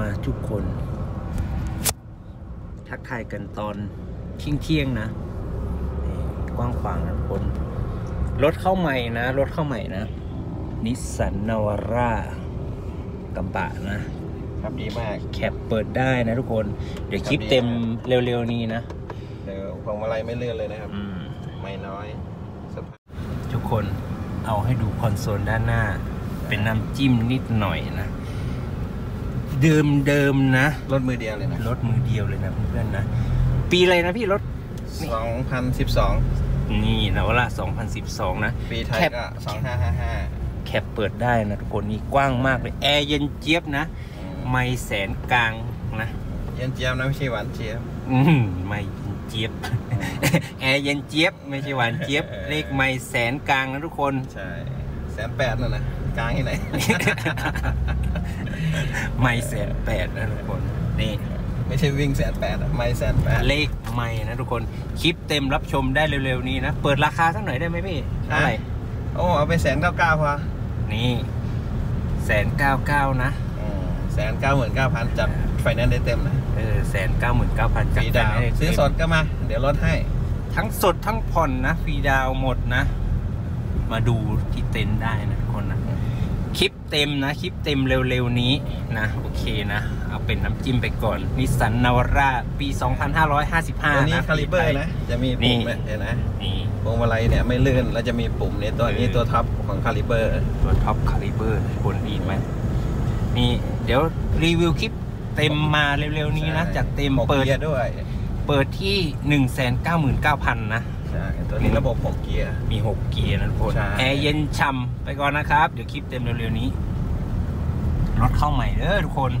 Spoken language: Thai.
มาทุกคน ทักทายกันตอนเที่ยงเที่ยงๆนะนี่กว้างขวางนะทุกคน รถเข้าใหม่นะ รถเข้าใหม่นะ นิสสันนาวาร่ากำบะนะ ครับดีมาก แคปเปิดได้นะทุกคน เดี๋ยวคลิปครับดีเต็มเร็วๆนี้นะเดี๋ยวพวงมาลัยไม่เลื่อนเลยนะครับอืมไม่น้อยสภาพทุกคนเอาให้ดูคอนโซลด้านหน้า เป็นน้ำจิ้มนิดหน่อยนะ เดิมเดิมๆนะรถมือเดียวเลยนะรถมือเดียวเลยนะเพื่อนๆนะ ปีอะไรนะพี่รถ 2012 นี่นะวละ2012 นะ ปีไทย cab ก็ 2555 cab เปิดได้นะทุกคนนี่กว้างมากเลย แอร์เย็นเจี๊ยบนะ ไมล์แสนกลางนะ เย็นเจี๊ยบนะไม่ใช่หวานเจี๊ยบ อืมไม่เย็นเจี๊ยบ แอร์เย็นเจี๊ยบไม่ใช่หวานเจี๊ยบ เลขไมล์แสนกลางนะทุกคน ใช่ แสนแปดน่ะนะกลางที่ไหน ไมล์แสนแปดนะทุกคนนี่ไม่ใช่วิ่งแสนแปดอะไมล์แสนแปดเลขไมล์นะทุกคนคลิปเต็มรับชมได้เร็วๆนี้นะ เปิดราคาสักหน่อยได้ไหมพี่เท่าไหร่โอ้เอาไปแสนเก้าเก้าพอนี่แสนเก้าเก้านะแสนเก้าหมื่นเก้าพันจัดไฟแนนซ์ได้เต็มนะเออแสนเก้าหมื่นเก้าพันฟรีดาวน์ซื้อสดก็มา เดี๋ยวลดให้ ทั้งสดทั้งผ่อนนะฟรีดาวน์หมดนะ มาดูที่เต็นท์ได้นะทุกคนนะ คลิปเต็มนะ คลิปเต็มเร็วๆนี้นะ โอเคนะ เอาเป็นน้ำจิ้มไปก่อน Nissan Navara ปี 2555 ตัวนี้นะ Calibre นะ จะมีปุ่มเนี่ยเห็นนะนี่ พวงมาลัยเนี่ยไม่ลื่น แล้วจะมีปุ่มในตัวนี้ตัวท็อปของ Calibre ตัวท็อป Calibre คนดีไหมนี่ เดี๋ยวรีวิวคลิปเต็มมาเร็วๆนี้นะจากเต็มหกเปิดเกียร์ด้วย เปิดที่ 199,000นะใช่ตัวนี้ระบบหกเกียร์ มี 6 เกียร์นะทุกคนใช่ แอร์เย็นฉ่ำไปก่อนนะครับ เดี๋ยวคลิปเต็มเร็วๆนี้ รถเข้าใหม่เด้อทุกคน